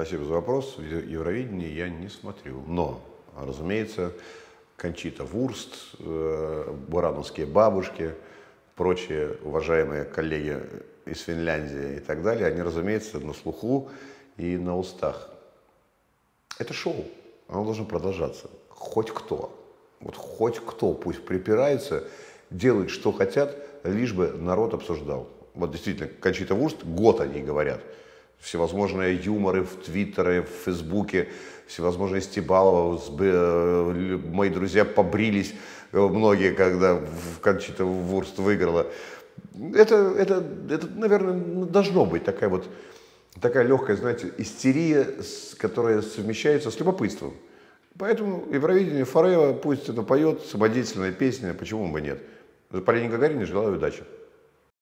Спасибо за вопрос. Евровидение я не смотрю. Но, разумеется, Кончита Вурст, э, бурановские бабушки, прочие уважаемые коллеги из Финляндии и так далее, они, разумеется, на слуху и на устах. Это шоу, оно должно продолжаться. Хоть кто, вот хоть кто пусть припирается, делают, что хотят, лишь бы народ обсуждал. Вот действительно, Кончита Вурст, год они говорят. Всевозможные юморы в Твиттере, в Фейсбуке, всевозможные Стебалова, э, мои друзья побрились, э, многие, когда Кончита Вурст выиграла. Это, это, это, наверное, должно быть такая вот такая легкая, знаете, истерия, которая совмещается с любопытством. Поэтому Евровидение Форева пусть это поет самодеятельная песня, почему бы нет. Полине Гагарине желаю удачи.